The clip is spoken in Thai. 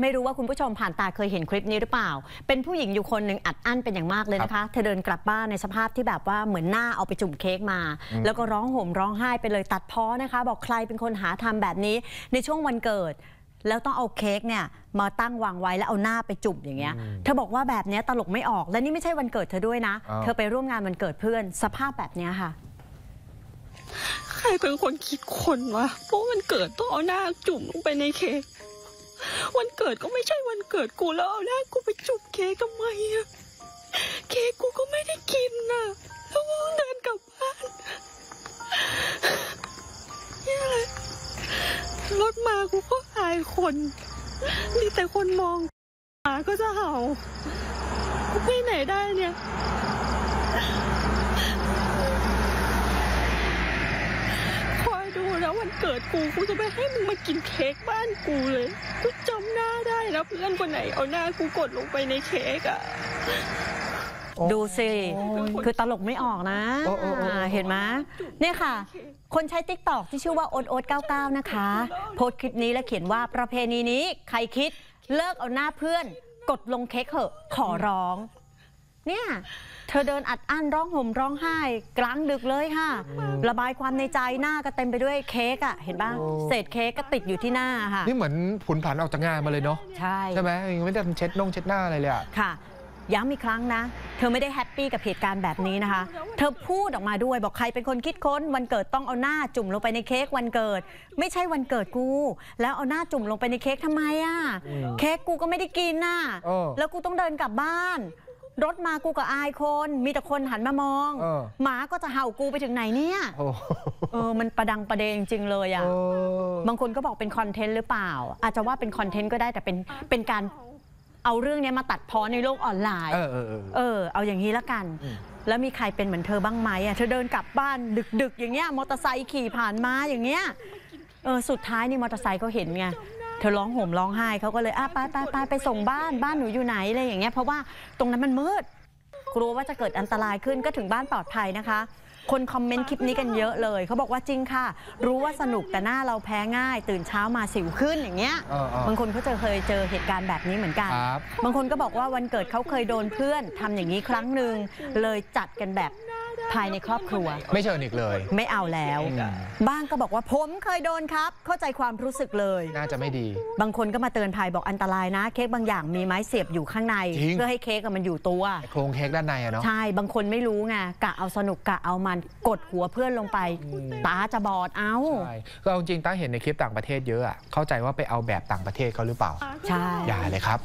ไม่รู้ว่าคุณผู้ชมผ่านตาเคยเห็นคลิปนี้หรือเปล่า เป็นผู้หญิงอยู่คนหนึ่งอัดอั้นเป็นอย่างมากเลยนะคะ เธอเดินกลับบ้านในสภาพที่แบบว่าเหมือนหน้าเอาไปจุ่มเค้กมา แล้วก็ร้องห่มร้องไห้ไปเลยตัดพ้อนะคะ บอกใครเป็นคนหาทำแบบนี้ในช่วงวันเกิด แล้วต้องเอาเค้กเนี่ยมาตั้งวางไว้แล้วเอาหน้าไปจุ่มอย่างเงี้ย เธอบอกว่าแบบเนี้ยตลกไม่ออก และนี่ไม่ใช่วันเกิดเธอด้วยนะอ้าวเธอไปร่วมงานวันเกิดเพื่อนสภาพแบบเนี้ยค่ะใครเป็นคนคิดคนวะเพราะวันเกิดต้องเอาหน้าจุ่มลงไปในเค้ก วันเกิดก็ไม่ใช่วันเกิดกูแล้วเอาหน้ากูไปจุ่มเค้กทำไมอะเค้กกูก็ไม่ได้กินน่ะแล้วก็เดินกลับบ้านนี่ยแหละรถมากูก็อายคนมีแต่คนมองหมาก็จะเห่ากูไปไหนได้เนี่ย คอยดูแล้ ววันเกิดกูกูจะไม่ให้มึงมากินเค้กบ้านกูเลยกูจำหน้าได้แล้วเพื่อนคนไหนเอาหน้ากูกดลงไปในเค้กอะ ดูสิ คือตลกไม่ออกนะโอ้โอ้โอ้ อ่าเห็นไหมเนี่ยค่ะ คนใช้ TikTok ที่ชื่อว่าโอ๊ตโอ๊ต99 นะคะ โพสต์คลิปนี้และเขียนว่าประเพณีนี้ใครคิดเลิกเอาหน้าเพื่อน กดลงเค้กเหอะขอร้อง เนี่ยเธอเดินอัดอั้นร้องห่มร้องไห้ กลางดึกเลยค่ะ ระบายความในใจหน้าก็เต็มไปด้วยเค้กอะเห็นป่ะโอ้เศษเค้กก็ติดอยู่ที่หน้าค่ะนี่เหมือนผุนผันออกจากงานมาเลยเนาะใช่ใช่ไหมยังไม่ได้เช็ดนงเช็ดหน้าอะไรเลยอะค่ะย้ำอีกครั้งนะ เธอไม่ได้แฮปปี้กับเหตุการณ์แบบนี้นะคะ เธอพูดออกมาด้วยบอกใครเป็นคนคิดค้น วันเกิดต้องเอาหน้าจุ่มลงไปในเค้กวันเกิด ไม่ใช่วันเกิดกู แล้วเอาหน้าจุ่มลงไปในเค้กทำไมอะ่ะ เค้กกูก็ไม่ได้กินน่ะเออแล้วกูต้องเดินกลับบ้าน รถมากูก็อายคน มีแต่คนหันมามอง เออ หมาก็จะเห่ากูไปถึงไหนเนี่ยโอ้เออมันประดังประเดงจริงๆเลยอะโอ้บางคนก็บอกเป็นคอนเทนต์หรือเปล่า อาจจะว่าเป็นคอนเทนต์ก็ได้แต่เป็นเป็นการเอาเรื่องเนี้ยมาตัดพ้อในโลกออนไลน์ เออเออเออ เออ เอาอย่างนี้ละกัน อืม แล้วมีใครเป็นเหมือนเธอบ้างไหมอะเธอเดินกลับบ้านดึก ๆ อย่างเงี้ยมอเตอร์ไซค์ขี่ผ่านมาอย่างเงี้ยเออสุดท้ายนี่มอเตอร์ไซค์เขาเห็นไง เธอร้องห่มร้องไห้เขาก็เลยอะไปไปไปไปส่งบ้านบ้านหนูอยู่ไหนอะไรอย่างเงี้ยเพราะว่าตรงนั้นมันมืด กลัวว่าจะเกิดอันตรายขึ้นก็ถึงบ้านปลอดภัยนะคะ คนคอมเมนต์คลิปนี้กันเยอะเลย เขาบอกว่าจริงค่ะ รู้ว่าสนุกแต่หน้าเราแพ้ง่าย ตื่นเช้ามาสิวขึ้นอย่างเงี้ย เออเออ บางคนเขาเจอเคยเจอเหตุการณ์แบบนี้เหมือนกัน ครับ บางคนก็บอกว่าวันเกิดเขาเคยโดนเพื่อนทำอย่างนี้ครั้งหนึ่งเลยจัดกันแบบ ภายในครอบครัว ไม่เชิญอีกเลย ไม่เอาแล้วอืมบ้างก็บอกว่าผมเคยโดนครับ เข้าใจความรู้สึกเลย น่าจะไม่ดี บางคนก็มาเตือนภัยบอกอันตรายนะ เค้กบางอย่างมีไม้เสียบอยู่ข้างใน จริง เพื่อให้เค้กอะมันอยู่ตัว โครงเค้กด้านในอะเนาะ ใช่ บางคนไม่รู้ไงกะเอาสนุกกะเอามันกดหัวเพื่อนลงไป ตาจะบอดเอา ใช่ก็เอาจริงๆต้าเห็นในคลิปต่างประเทศเยอะอะเข้าใจว่าไปเอาแบบต่างประเทศเขาหรือเปล่า ใช่ อย่าเลยครับ